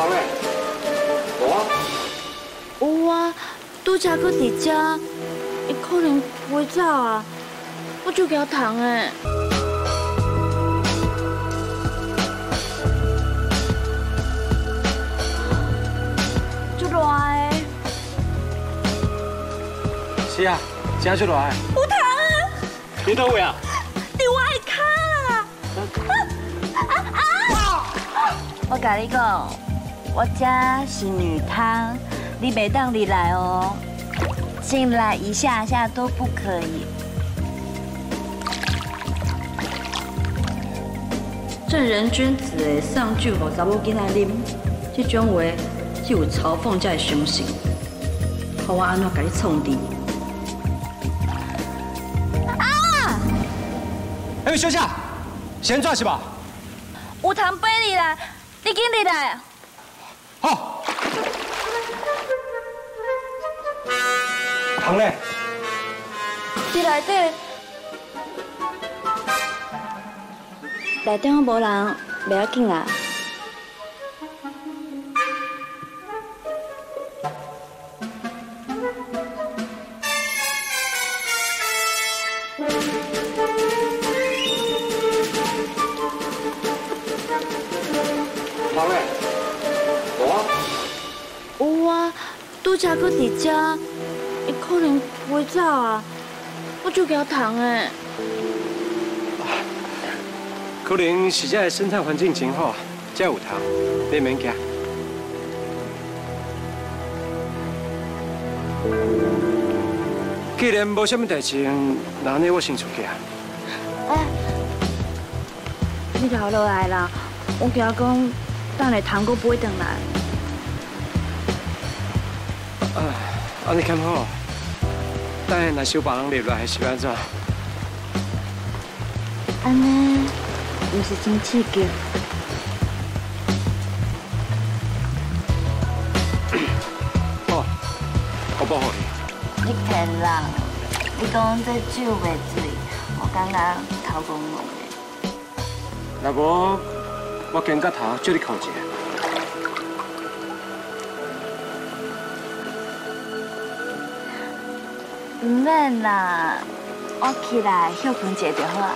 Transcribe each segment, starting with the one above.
糖嘞？有啊。有啊，拄才搁伫遮，伊可能飞走啊。我就要糖诶。就热诶。是啊，真就热诶。有糖啊！你到位啊？伫我的卡。我甲你讲，我家是女汤，你袂当你来哦，进来一下下都不可以。正人君子的送酒互查某囡仔啉，这种话只有嘲讽才会相信。看我安怎甲你创治？啊！哎，小姐，先转是吧？有糖杯里啦，你紧入来。好。糖嘞？伫内底。内底无人，袂要紧啊。糖嘞？拄才搁伫遮，伊可能袂走啊。我就要糖诶。可能是这生态环境真好，才有糖，你免惊。既然无什么代志，那呢我先出去啊。哎，你留落来啦，我惊讲等下糖果不会回来。啊，安尼刚好。等下若小别人入来，是安怎？安尼。不是真刺激。好，我保护你。你骗人！你讲这酒袂醉，我感觉头晕晕的。那无，我肩胛头叫你靠一下。唔免啦，我起来休困一下就好。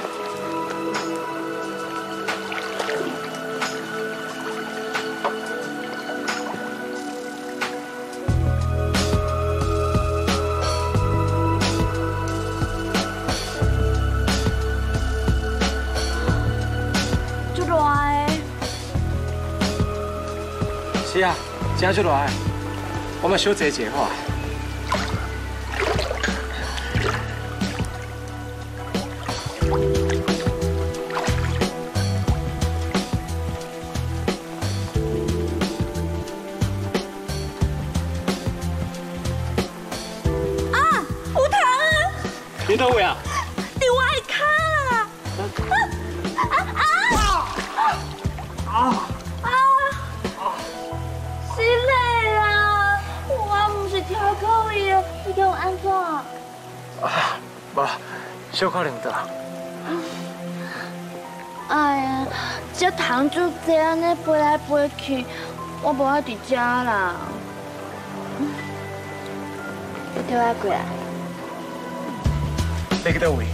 是啊，真就来，我们小姐姐好啊。你到位啊？你外卡啊！啊啊啊！你给我安怎？啊，无，小可能的。这糖就这样呢，飞来飞去，我无爱伫遮啦。你跳下过来。你去倒位？